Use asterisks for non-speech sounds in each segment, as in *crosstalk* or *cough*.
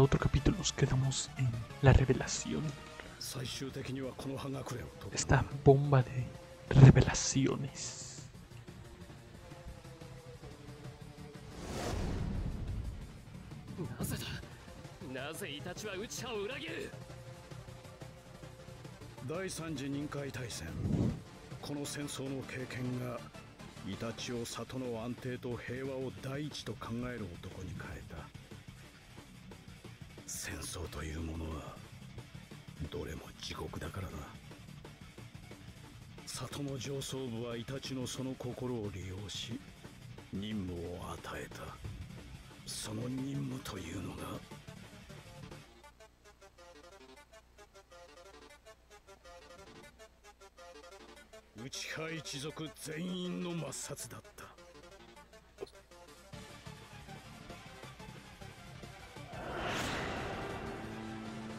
otro capítulo nos quedamos en la revelación. Esta bomba de revelaciones. この戦争の経験がイタチを里の安定と平和を第一と考える男に変え戦争というものはどれも地獄だからな。里の上層部はイタチのその心を利用し任務を与えた。その任務というのが。内派一族全員の抹殺だった。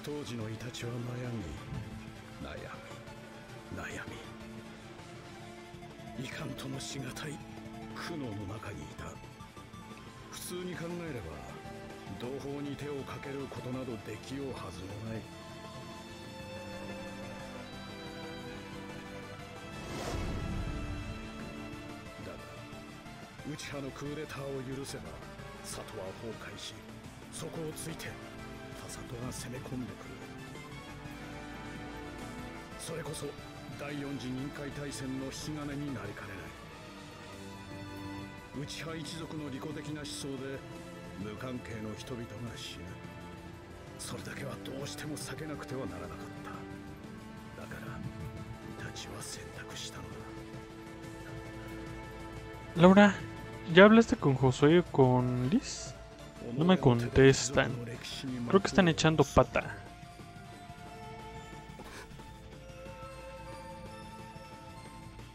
当時のイタチは悩み悩み悩み。いかんともしがたい苦悩の中にいた。普通に考えれば同胞に手をかけることなどできようはずもない。だが内派のクーデターを許せば里は崩壊しそこをついて他里が攻め込んでくる。それこそ第四次任海大戦の引き金になりかねない。内派一族の利己的な思想で無関係の人々が死ぬ。それだけはどうしても避けなくてはならなかった。だからイタチは選択したのだ。Laura, ¿ya hablaste con Josué o con Liz? No me contestan. Creo que están echando pata.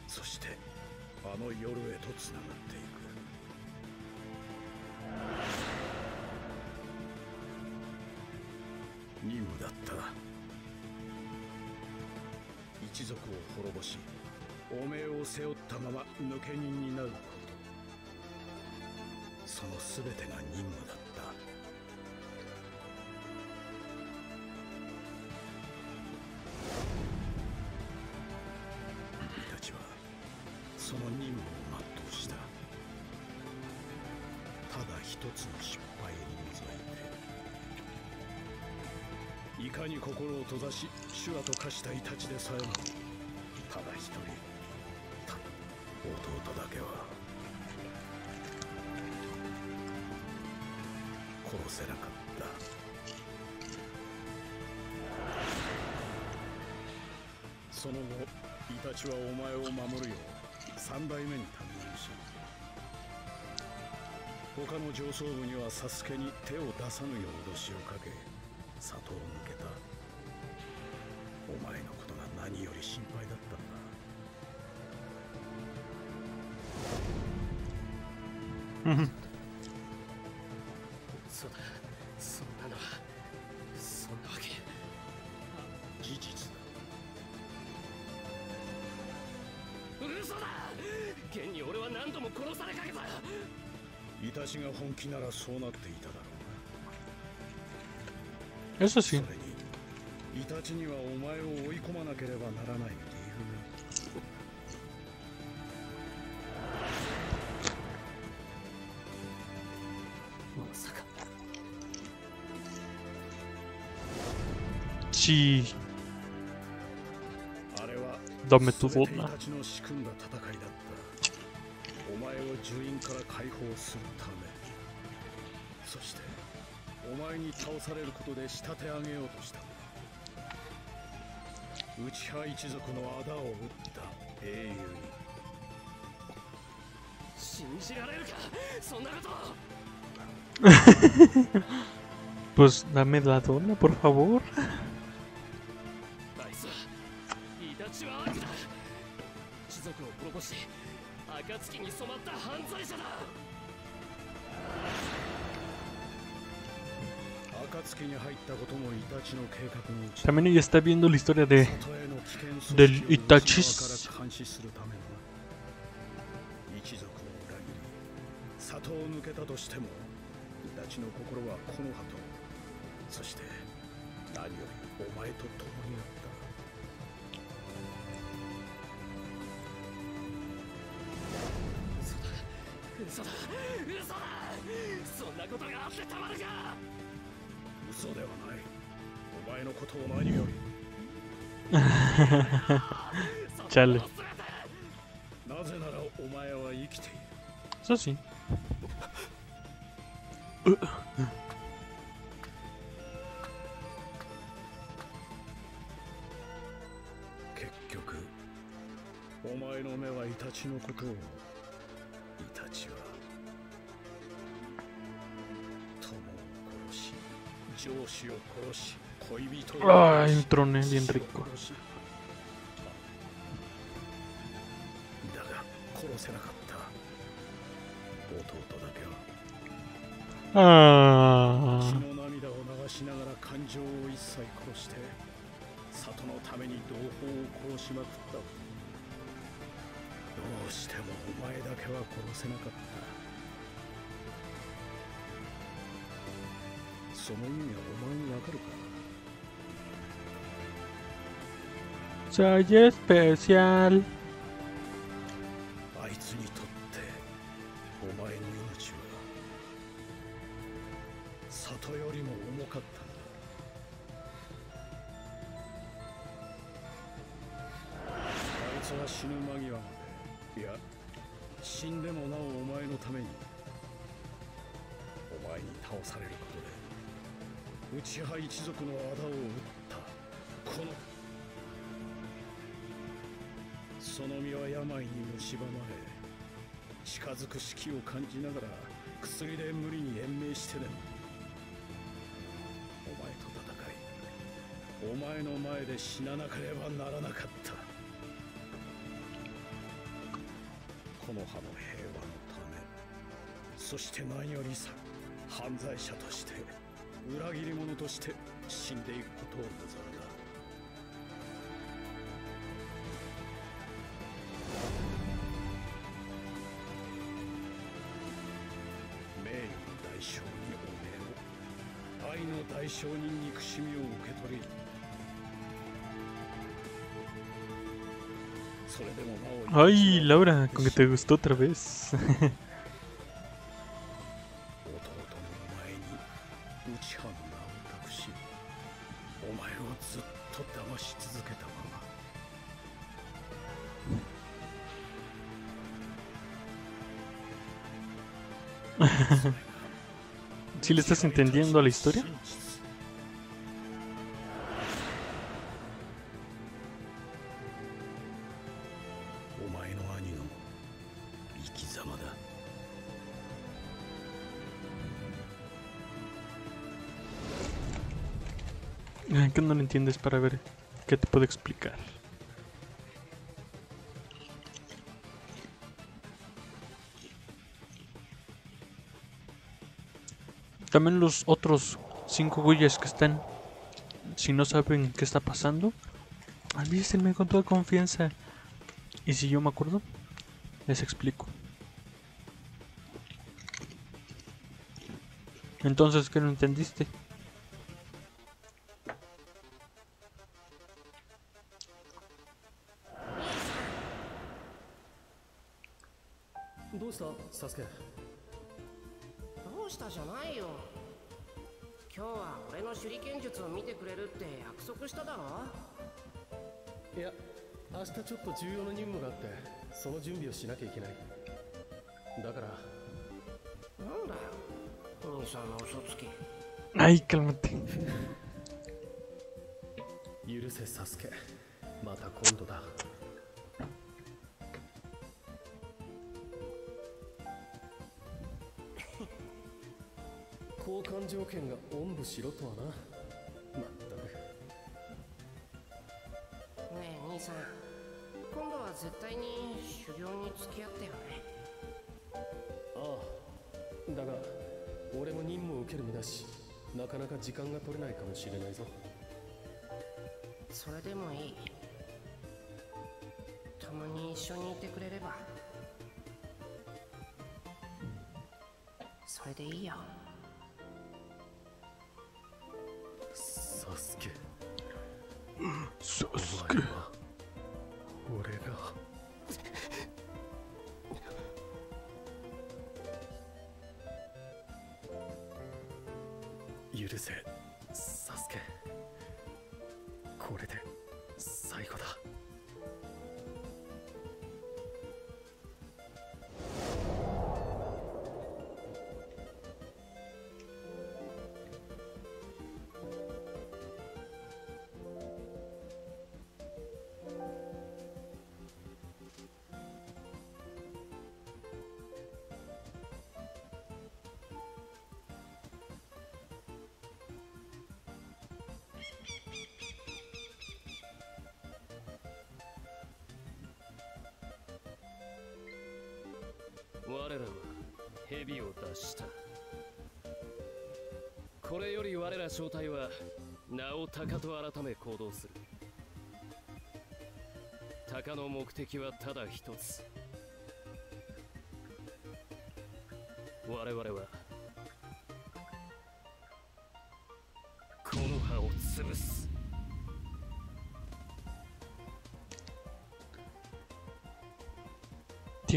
そしてあの夜へとつながっての失敗を除いていかに心を閉ざし手話と化したイタチでさえもただ一人弟だけは殺せなかった。その後イタチはお前を守るよう三代目に担任し他の上層部にはサスケに手を出さぬよう脅しをかけ里を抜けた。お前のことが何より心配だったんだ。*laughs* うだそんなのはそんなわけ。事実だ。嘘だ！現に俺は何度も殺されかけたイタチが本気ならそうなっていただろう sí. なそれにイタチにはお前を追い込まなければならない理由がまさか Sí, あれはてイ dona. タチの仕組んだ戦いだったお前を呪印から解放するため。そしてお前に倒されることで仕立て上げようとした。内派一族の仇を討った。英雄に。信じられるか？そんなこと！*laughs* Pues dame la dona, por favor. 暁に染まった犯罪者だ。También ella está viendo la historia de del 内 Itachis ための一族を裏切り里を抜けたとしてもイタチの心は木の葉とそして何よりお前と共にあった嘘だ。嘘だ。そんなことがあってたまるか。嘘ではない。お前のことを何より。*laughs* Chale. なぜならお前は生きている。Eso sí. 結局お前の目はイタチのことを上司を殺し恋人を Ay, 殺 un し troné bien rico. Ah. 里のために同胞を殺しまくったどうしてもお前だけは殺せなかったその意味はお前にわかるか Soy especial. 蝕まれ。近づく隙を感じながら薬で無理に延命してでも。お前と戦いお前の前で死ななければならなかった。この葉の平和のため。そして何よりさ犯罪者として裏切り者として死んでいくことを望んだ。愛の代償に憎しみを受け取りそれでもなお Ay, Laura, con que te gustó otra vez. *laughs* 弟のお前に内派の名を託しお前をずっと騙し続けたま*laughs* ま ¿Sí le estás entendiendo a la historia? 生き様だ Ay, que no lo entiendes para ver qué te puedo explicar. También los otros cinco güeyes que están, si no saben qué está pasando, avísenme con toda confianza. Y si yo me acuerdo, les explico. Entonces, ¿qué no entendiste? どうしたサスケどうしたじゃないよ今日は俺の手裏剣術を見てくれるって約束しただろいや明日ちょっと重要な任務があってその準備をしなきゃいけないだからさんの嘘つき Ay, cálmate. 許せサスケ。また今度だ。*laughs* 交換条件がおんぶしろとはな。まったく。ねえ兄さん。今度は絶対に修行に付き合ってよね。ああだがける身だしなかなか時間が取れないかもしれないぞ。それでもいい。たまに一緒にいてくれれば。それでいいよ。サスケ。サスケ。俺が。許せサスケ。これで最後だ。我らは蛇を出した。これより我ら正体は名を鷹と改め行動する。鷹の目的はただ一つ。我々は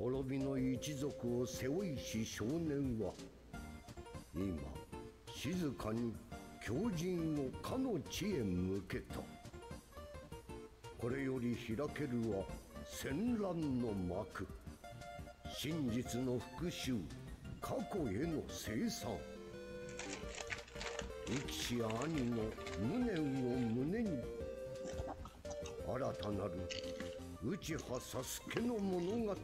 滅びの一族を背負いし少年は今静かに狂人をかの地へ向けた。これより開けるは戦乱の幕。真実の復讐過去への清算。生きし兄の無念を胸に新たなる内葉サスケの物語は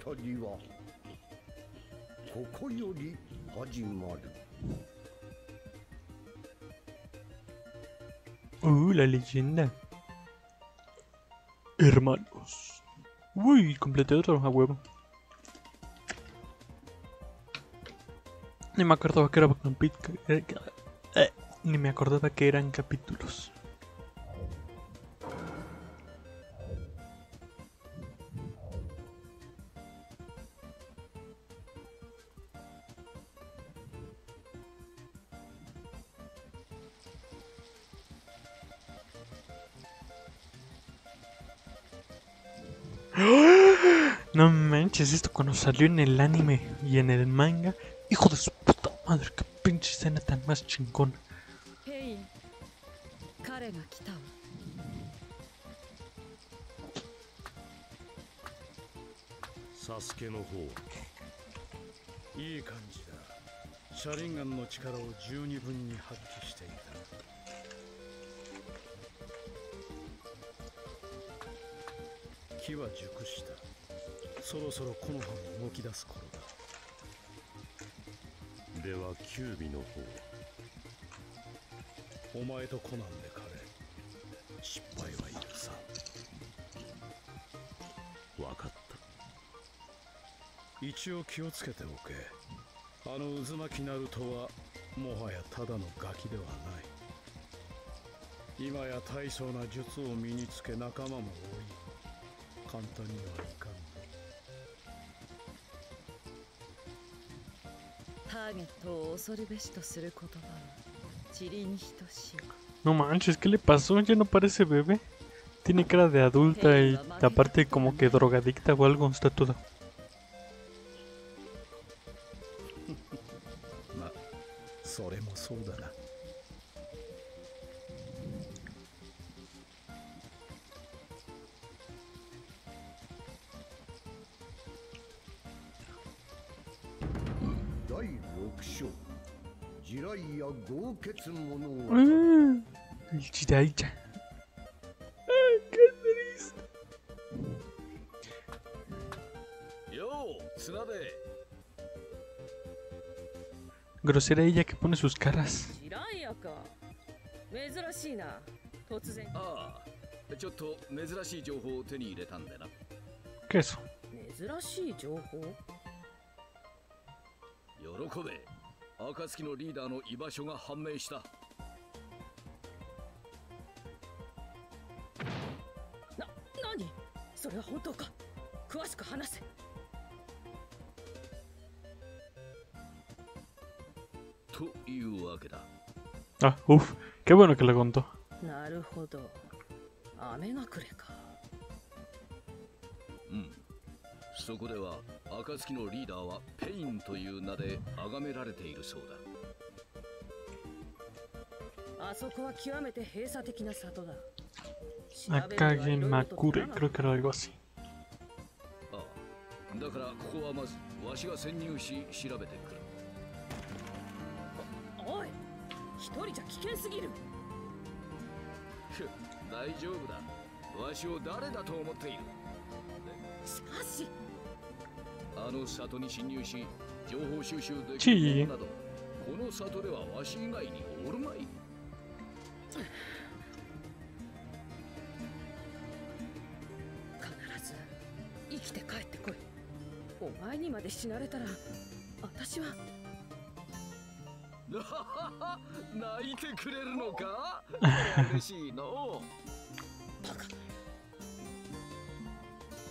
ここより始まる Uh, la leyenda. Hermanos. Uy, completé otro a huevo. Ni me acordaba que era capi- eh, eh, Ni me acordaba que eran capítulos. Cuando salió en el anime y en el manga. Hijo de su puta madre, qué pinche escena tan más chingona. ヘイン彼が来たわサスケの方いい感じだシャリンガンの力を十二分に発揮していた木は熟したそろそろ木の葉も動き出す頃だ。ではキュービの方。お前とコナンで彼失敗は許さん。分かった。一応気をつけておけ。あの渦巻きナルトはもはやただのガキではない。今や大層な術を身につけ仲間も多い。簡単にはいかん ターゲットを恐るべしとする言葉は塵に等しい No manches, ¿qué le pasó? Ya no parece bebé. Tiene cara de adulta y aparte como que drogadicta o algo, está todo. 時代や豪傑者。はうん。時代じゃん。カンナリースよーツナデグロセラ ella que pone sus caras ジライアか。珍しいな。突然。ああ。ちょっと珍しい情報を手に入れたんだな。ケソ。珍しい情報？喜べ。暁のリーダーの居場所が判明したな何？それは本当か？詳しく話せというわけだ Ah, uff, qué bueno que le contó. なるほど。雨がくれか。うん。そこでは暁のリーダーはペインという名で崇められているそうだ。あそこは極めて閉鎖的な里だ。Acá alguien ゴシだ。だからここはまずわしが潜入し調べてくる。おい一人じゃ危険すぎる。大丈夫だ。わしを誰だと思っている？あの里に侵入し情報収集できるなどこの里ではわし以外におるまい。必ず生きて帰ってこい。お前にまで死なれたら私は泣いてくれるのか？*laughs* 嬉しいの。バカ。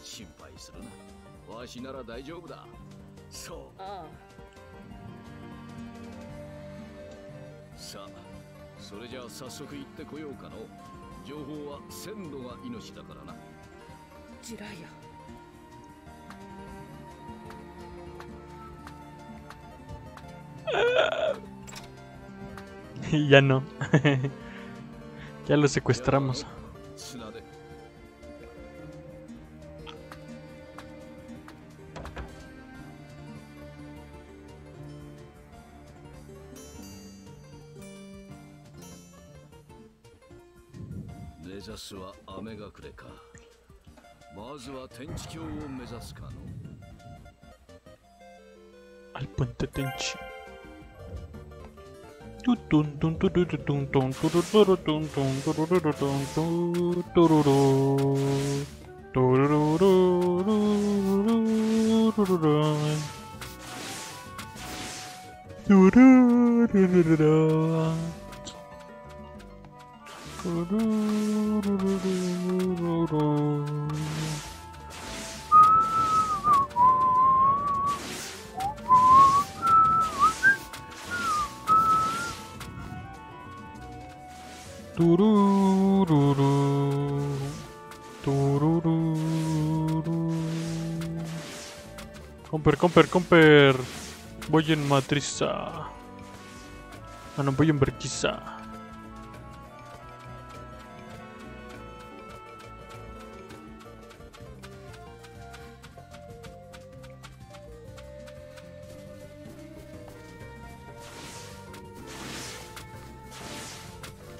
心配するな。わしなら大丈夫だ。そう。ああ。さあそれじゃあ早速行ってこようかの。情報は鮮度が命だからな。地雷や。Y *laughs* ya no. *laughs* ya lo secuestramos. 目指すは雨隠れかまずは天地峡を目指すかの Al puente Tenchi. Comper, comper, comper. Voy en matriza. Ah, no, voy en berquiza.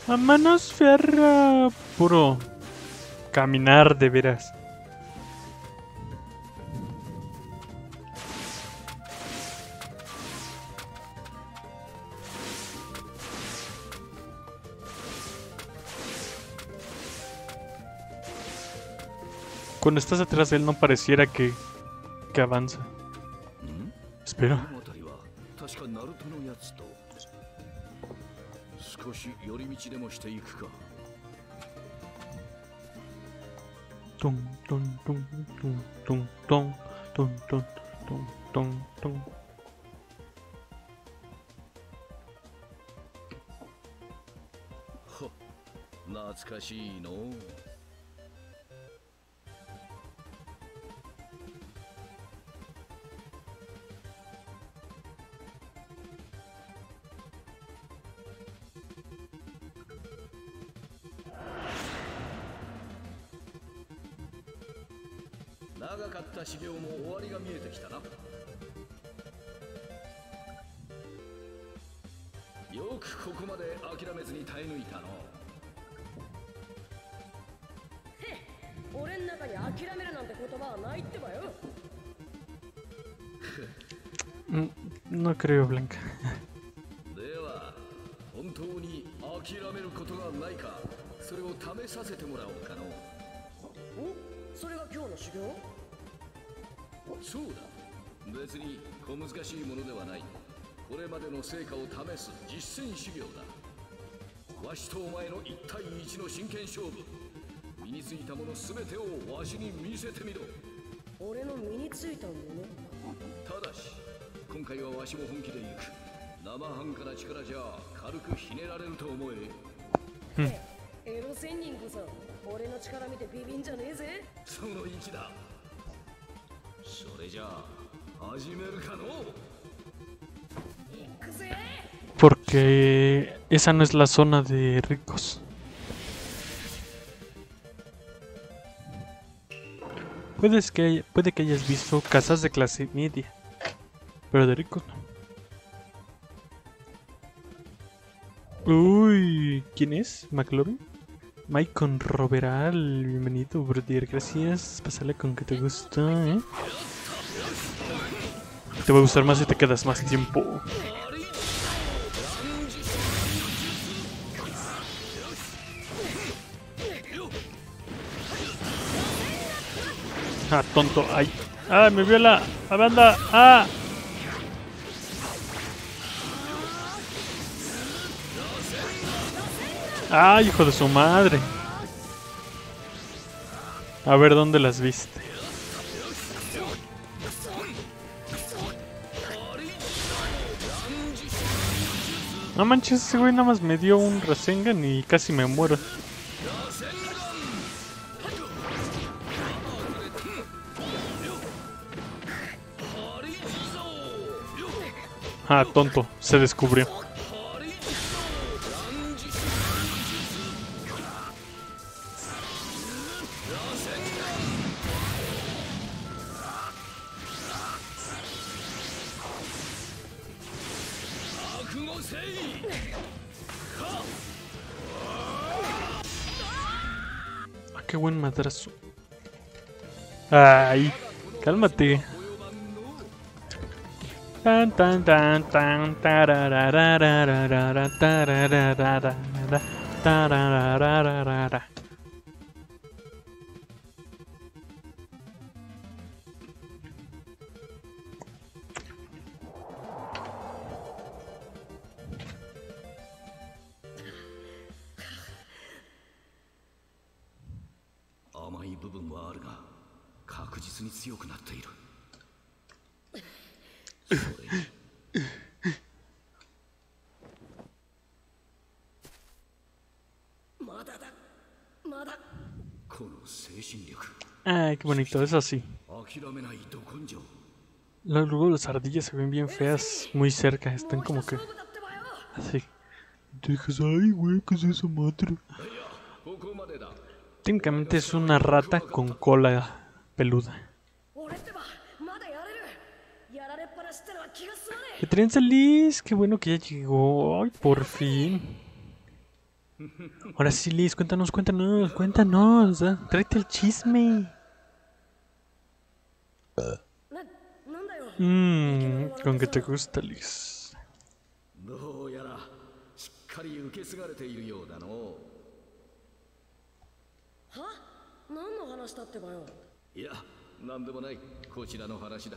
A manos fierra. Puro caminar de veras. Cuando estás atrás de él no pareciera que, que avanza. Espero. この辺りは確かナルトのやつと少し寄り道でもしていくか Tum, tum, tum, tum, tum, tum, tum, tum, tum, tum, tum. ほ懐諦めずに耐え抜いたの。俺ん中に諦めるなんて言葉はないってばよ。Mm, No creo, Blanca. *laughs* では本当に諦めることがないかそれを試させてもらおうかの。おそれが今日の修行？そうだ。別に小難しいものではない。これまでの成果を試す実践修行だわしとお前の1対1の真剣勝負。身についたもの全てをわしに見せてみろ。俺の身についたもの？ただし今回はわしも本気で行く。生半可な力じゃ軽くひねられると思え。エロ仙人こそ俺の力見てビビんじゃねえぜ。その意気だ。それじゃあ始めるかの行くぜ。Porque esa no es la zona de ricos. Puedes que hay- puede que hayas visto casas de clase media, pero de ricos no. Uy, ¿quién es? ¿McLovin? Maicon Roberal, bienvenido, brother, gracias. Pásale con que te gusta, ¿eh? Te va a gustar más si te quedas más tiempo. Ah, tonto. Ay. Ah, me vio la, banda. Ah. Ah, hijo de su madre. A ver dónde las viste. No manches, ese güey nada más me dio un Rasengan y casi me muero. Ah, tonto, se descubrió. Ah, qué buen madrazo. Ay, cálmate. タンタンタンタンタラララララララタラララララタララララララ甘い部分はあるが確実に強くなっている Ay, qué bonito, es así. Luego las ardillas se ven bien feas muy cerca, están como que... Así. Dejas, ay, güey, ¿qué es esa madre? Técnicamente es una rata con cola peluda. ¡Que trenza Liz! ¡Qué bueno que ya llegó! ¡Ay, por fin! Ahora sí, Liz, cuéntanos, cuéntanos, cuéntanos. ¿eh? Tráete el chisme. えななんだよ Mmm, con que te gusta, Liz. どうやらしっかり受け継がれているようだのは何の話だってばよいやなんでもないこちらの話だ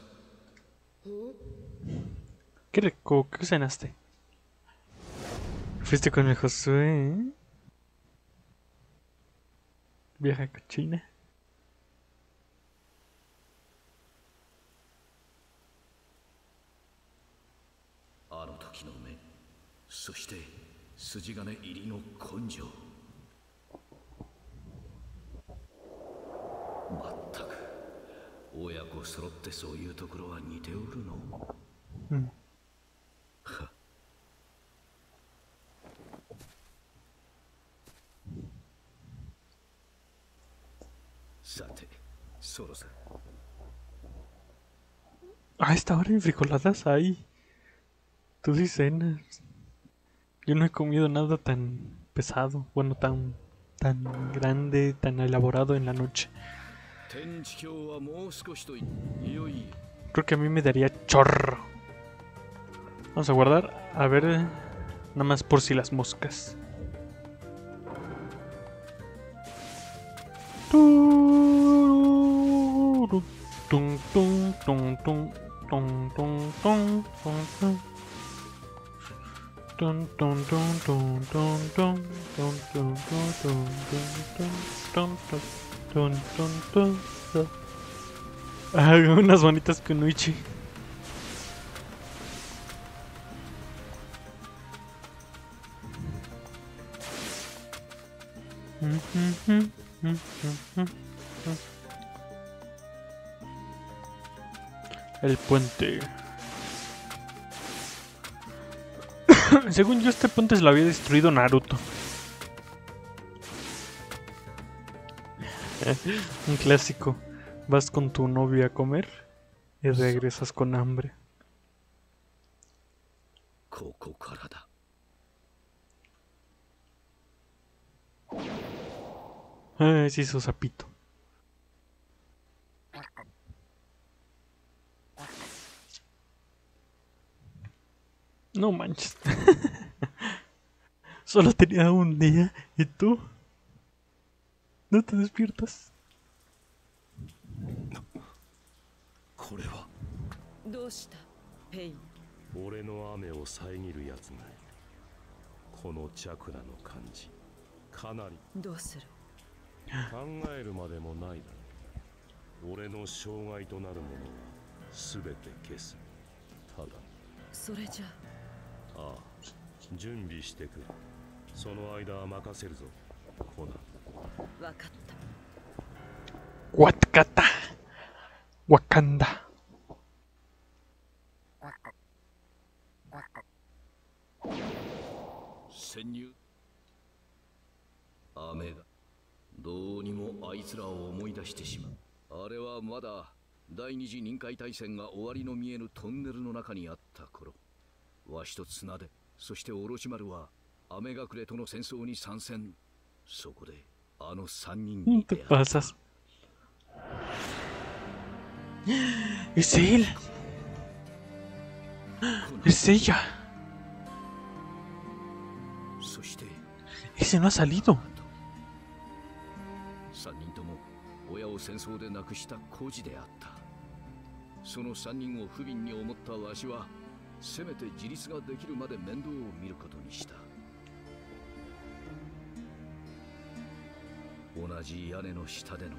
Qué rico, ¿qué cenaste? ¿Fuiste con el Josué? eh? Vieja cochina. そして筋金入りの根性。まったく親子揃ってそういうところは似ておるの。うん。は。さてそろそろ。A esta hora hay frijoladas ahí. Tú sí cenas. Yo no he comido nada tan pesado, bueno, tan, tan grande, tan elaborado en la noche. Creo que a mí me daría chorro. Vamos a guardar, a ver, eh, nada más por si las moscas. Tum, tum, tum, tum, tum, tum, tum, tum, tum. Unas bonitas kunuichi. El puente. *laughs* Según yo, este puente se lo había destruido Naruto. *laughs* Un clásico. Vas con tu novia a comer y regresas con hambre. Ay, sí, su sapito. No manches. *laughs* Solo tenía un día y tú? No te despiertas? これはどうしたペイン俺の雨を遮るやつがこのチャクラの感じかなりどうする考えるまでもないだろう俺の障害となるものは全て消すただそれじゃああ準備してくるその間は任せるぞ。コナンわかった。Wakata. Wakanda. 潜入。雨がどうにもあいつらを思い出してしまう。あれはまだ第二次臨海大戦が終わりの見えぬトンネルの中にあった頃わしと綱でそしてオロチマルは雨隠れとの戦争に参戦そこであの三人に出会った. Es él. Es ella. そして Ese no ha salido. 三人とも親を戦争で亡くした孤児であったその三人を不憫に思ったわしはせめて自立ができるまで面倒を見ることにした。同じ屋根の下での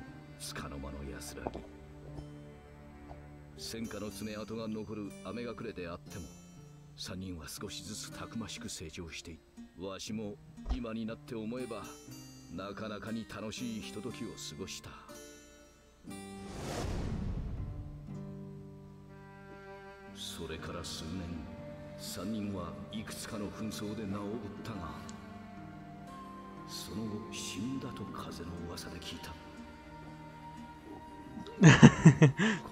束の間の安らぎ。戦火の爪痕が残る雨隠れであっても三人は少しずつたくましく成長していわしも今になって思えばなかなかに楽しいひとときを過ごした。それから数年三人はいくつかの紛争で名を売ったがその後死んだと風の噂で聞いた。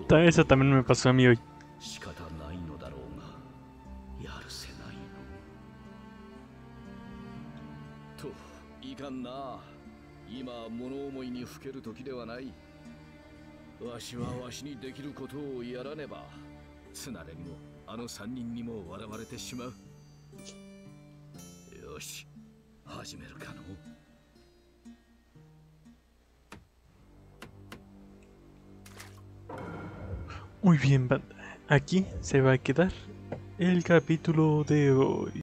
Ta- Eso también me pasó a mí hoy. 仕方ないのだろうがやるせないの。といかんな。今は物思いにふける時ではない。わしはわしにできることをやらねばつなれにもあの三人にも笑われてしまうよし始めるかの Muy bien, banda. Aquí se va a quedar el capítulo de hoy.